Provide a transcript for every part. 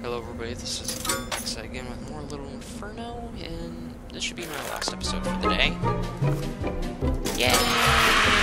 Hello everybody, this is Max again with more Little Inferno, and this should be my last episode for the day. Yay!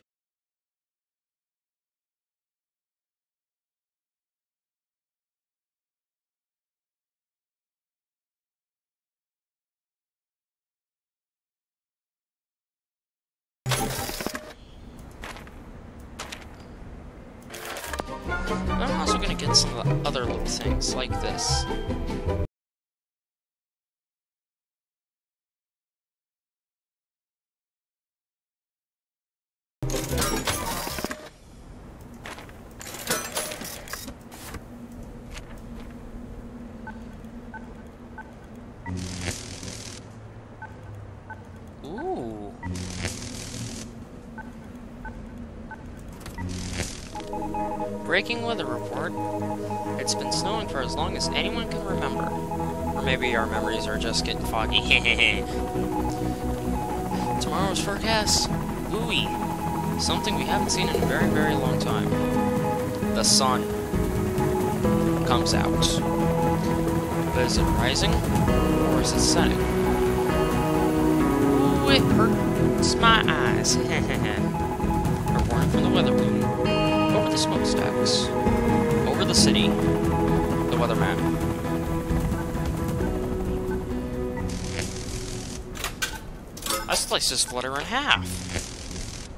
Ooh. Breaking weather report. It's been snowing for as long as anyone can remember. Or maybe our memories are just getting foggy. Tomorrow's forecast. Ooey. Something we haven't seen in a very, very long time. The sun comes out. But is it rising? Or is it setting? Ooh, it hurts my eyes. Reporting from the weather balloon. Over the smokestacks. Over the city. The weatherman. I sliced his flutter in half.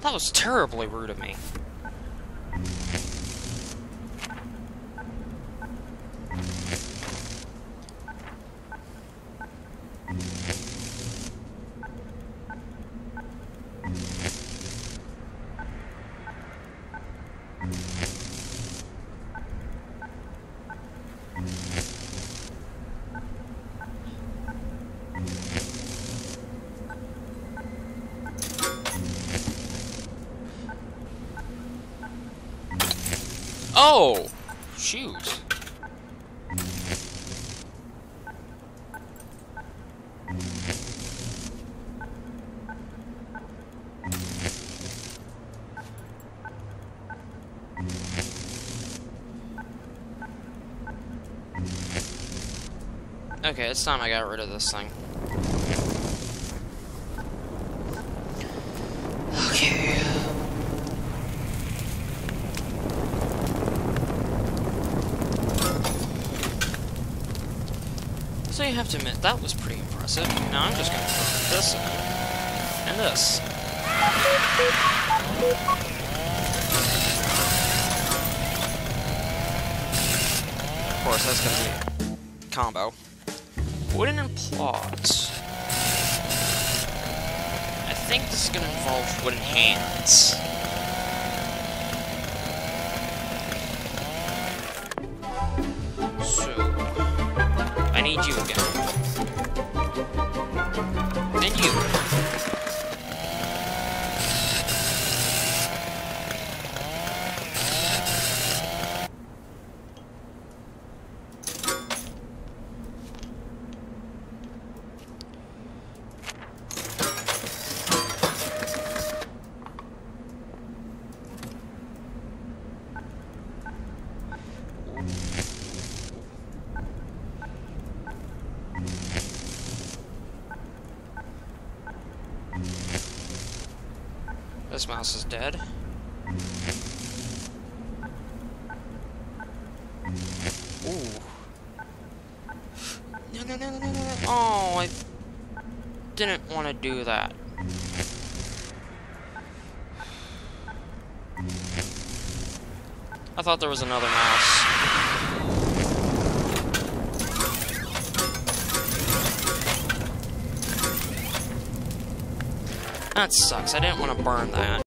That was terribly rude of me. Oh! Shoes. Okay, it's time I got rid of this thing. Okay. You have to admit, that was pretty impressive. Now I'm just gonna throw this in. And this. Of course, that's gonna be combo. Wooden applause. I think this is gonna involve wooden hands. Mouse is dead. Ooh. No, no, no, no, no, no. Oh, I didn't want to do that. I thought there was another mouse. That sucks. I didn't want to burn that.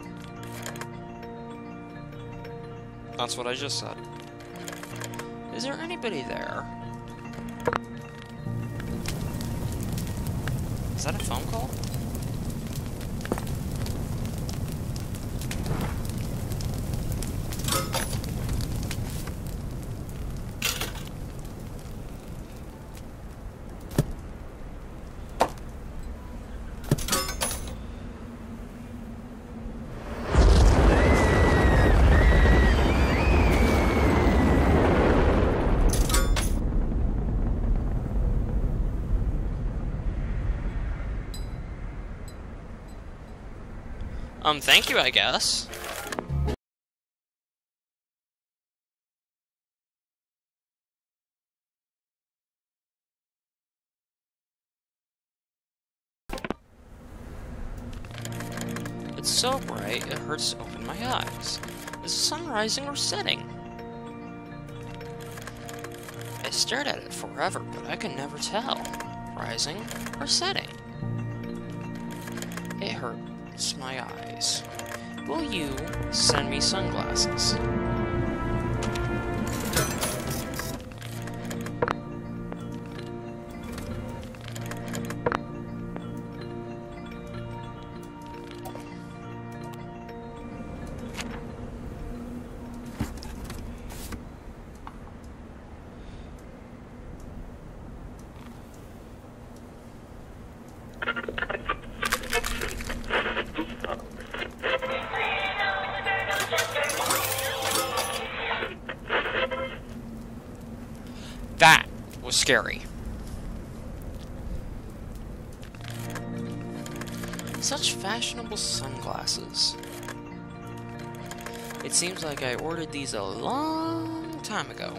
That's what I just said. Is there anybody there? Is that a phone call? Um, thank you, I guess. It's so bright, it hurts to open my eyes. Is the sun rising or setting? I stared at it forever, but I could never tell. Rising or setting? It my eyes. Will you send me sunglasses? Was scary. Such fashionable sunglasses. It seems like I ordered these a long time ago.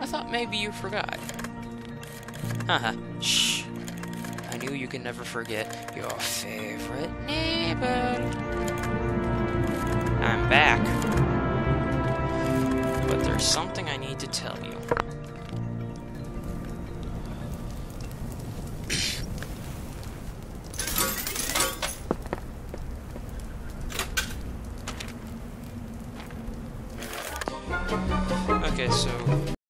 I thought maybe you forgot. Haha, shh. I knew you could never forget your favorite neighbor. I'm back. But there's something I need to tell you. Okay, so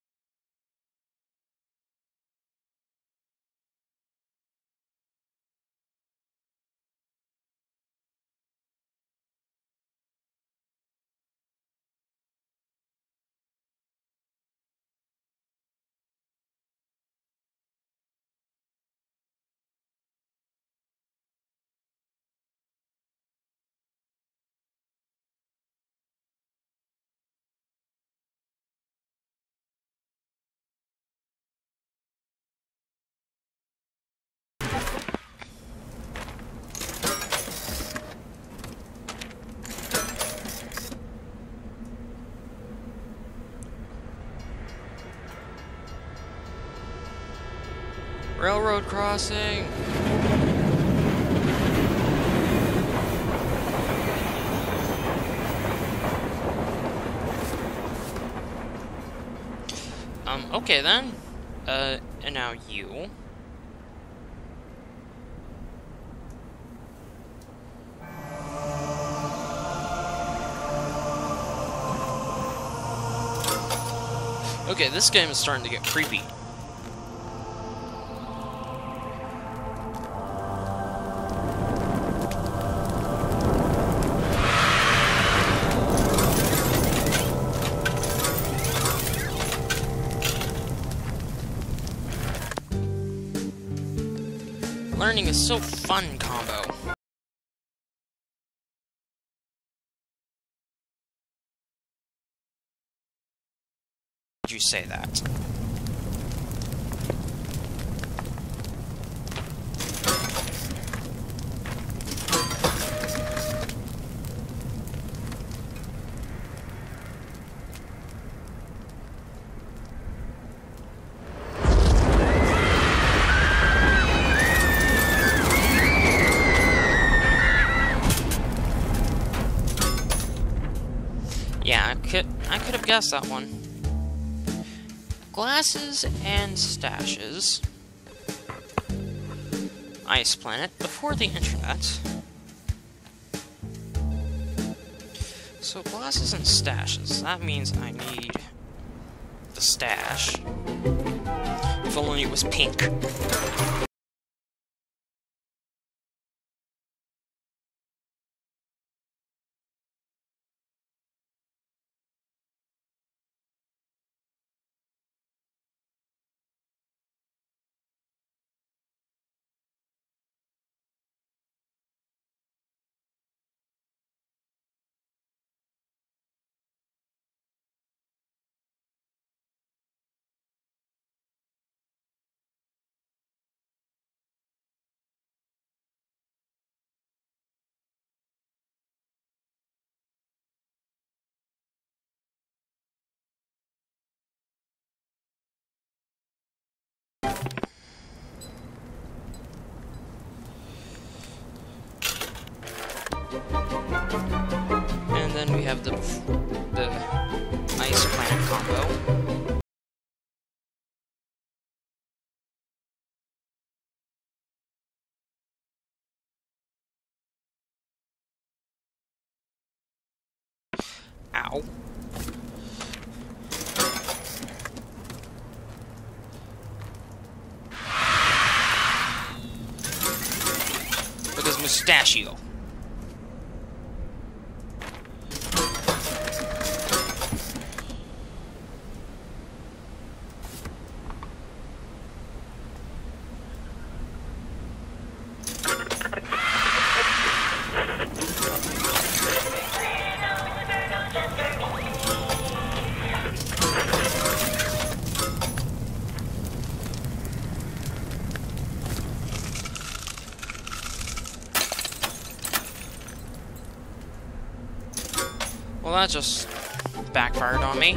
railroad crossing. Um, okay then. Uh, and now you. Okay, this game is starting to get creepy. Is so fun combo. Did you say that? Guessed that one. Glasses and stashes. Ice Planet before the internet. So glasses and stashes. That means I need the stash. If only it was pink. Then we have the the ice planet combo. Ow. Because mustachio. Well, that just backfired on me.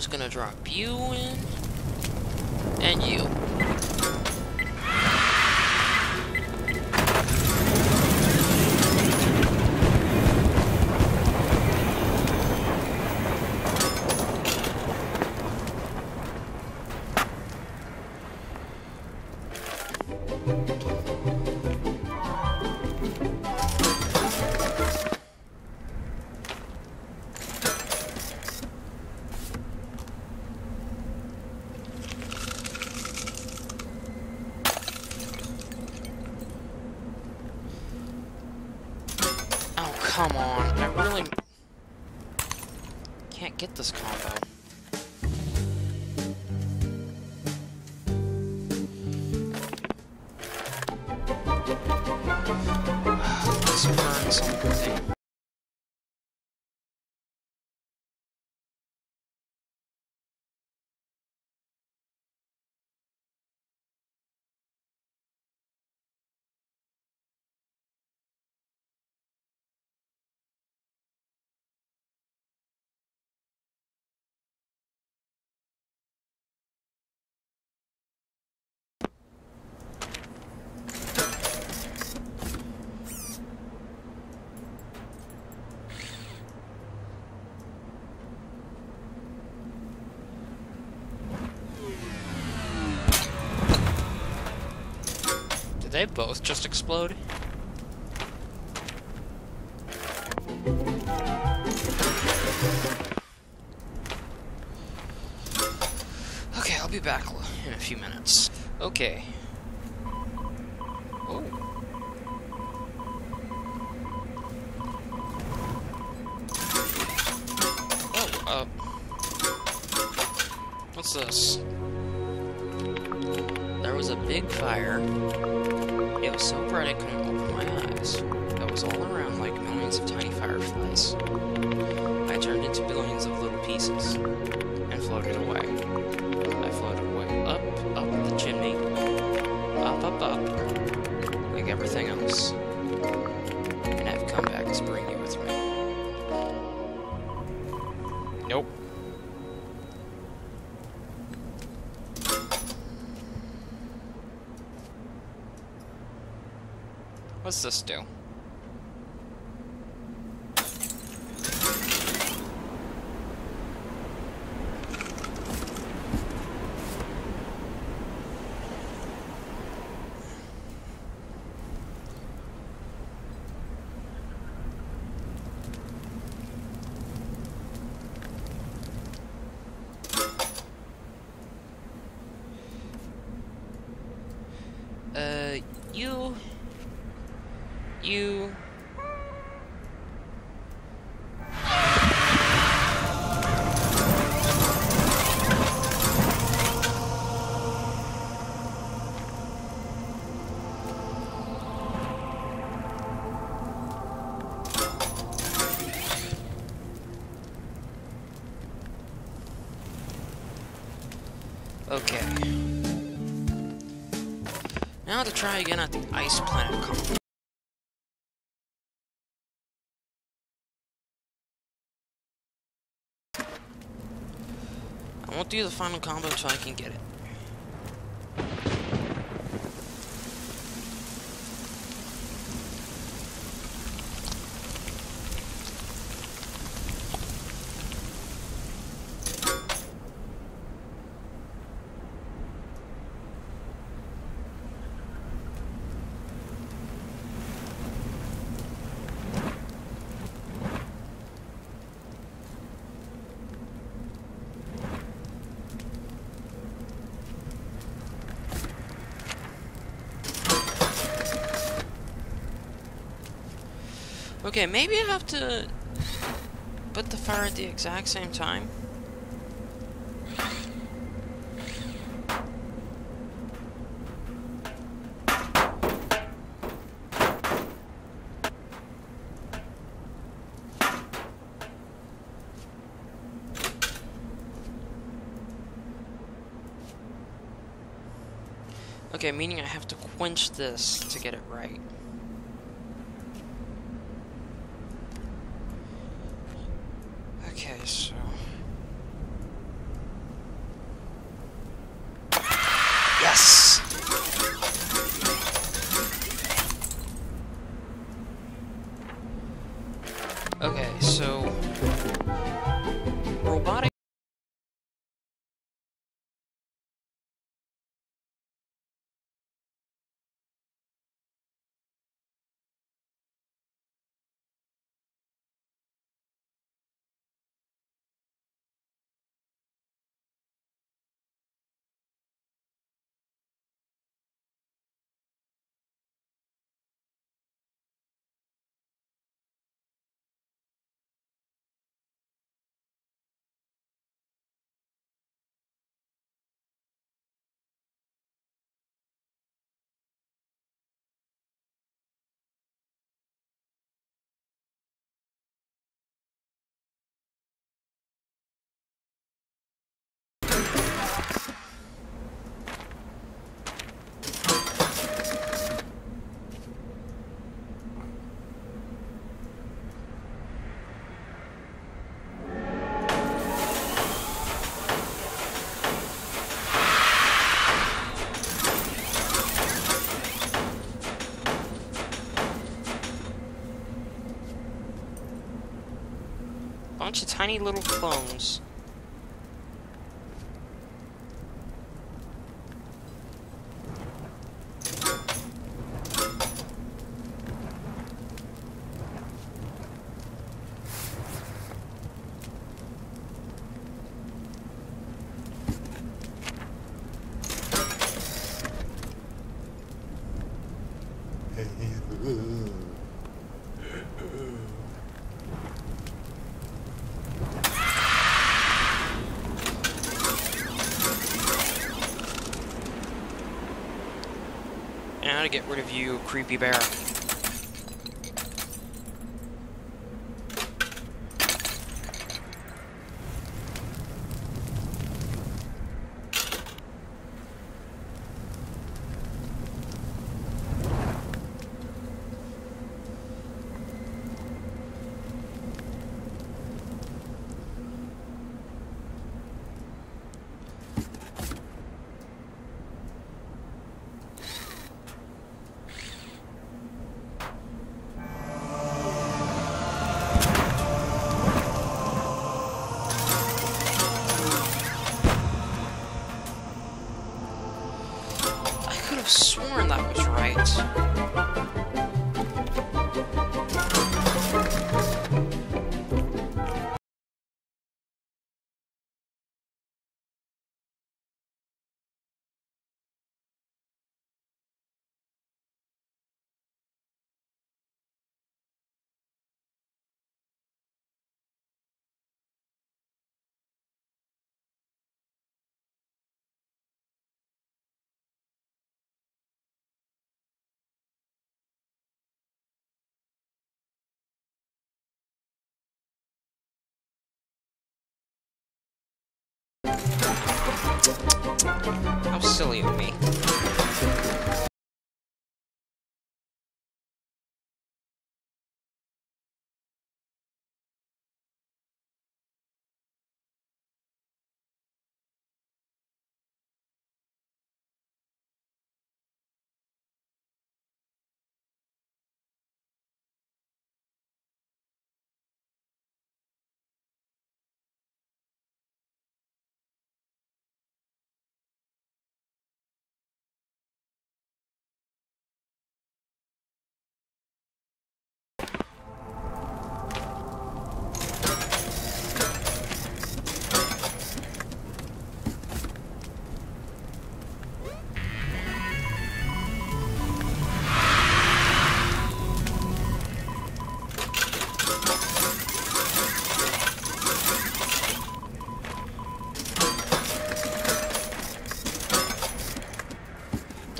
Just gonna drop you in. And you. Come on. I really can't get this combo. Let's burn something. Did they both just explode? Okay, I'll be back in a few minutes. Okay. What's this do? Now to try again at the Ice Planet. I won't do the final combo until I can get it. Okay, maybe I have to put the fire at the exact same time. Okay, meaning I have to quench this to get it right. Tiny little clones. Now to get rid of you, creepy bear. How silly of me.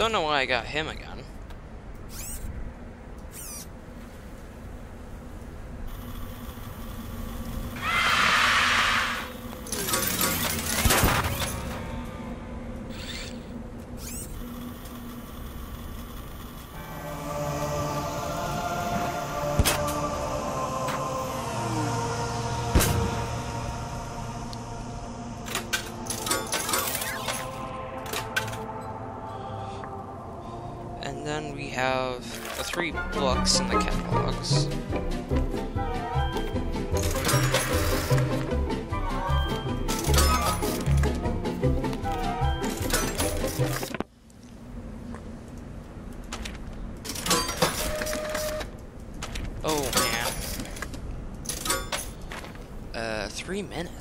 Don't know why I got him again. Three minutes.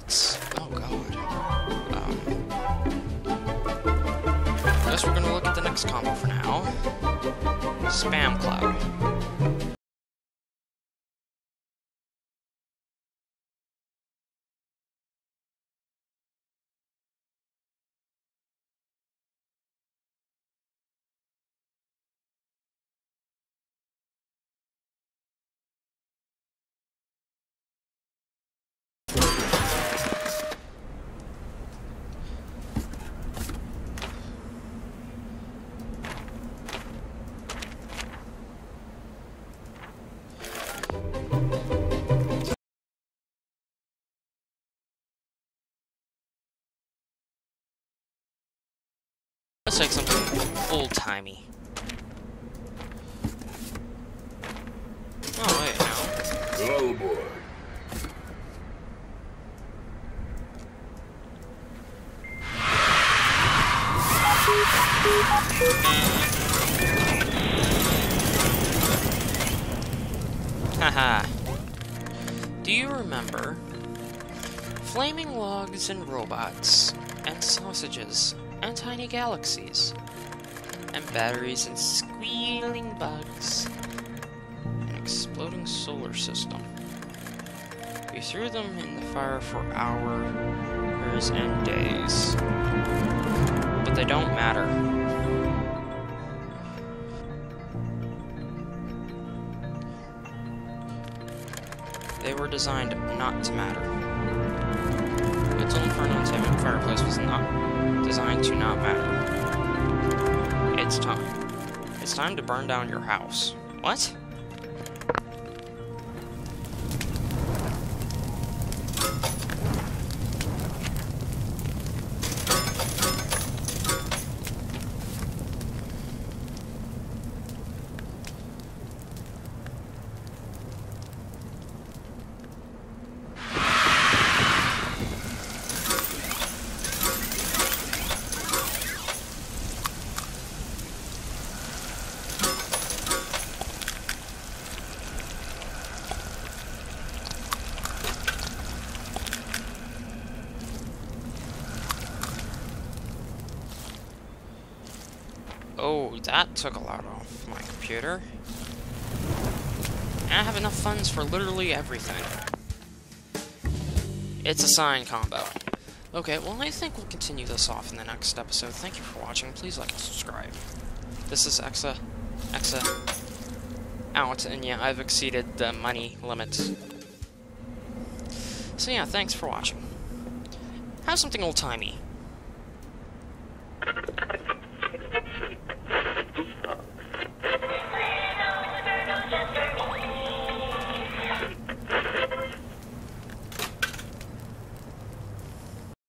Let's take something old timey. Oh wait, no. Oh boy. Haha. Do you remember flaming logs and robots and sausages and tiny galaxies? and batteries and squealing bugs. An exploding solar system. We threw them in the fire for hours and days. But they don't matter. They were designed not to matter. Little Inferno Entertainment Fireplace was not designed to not matter. It's time. It's time to burn down your house. What? That took a lot off my computer. And I have enough funds for literally everything. It's a sign combo. Okay, well I think we'll continue this off in the next episode. Thank you for watching. Please like and subscribe. This is Exa. Exa. Out, and yeah, I've exceeded the money limit. So yeah, thanks for watching. Have something old-timey.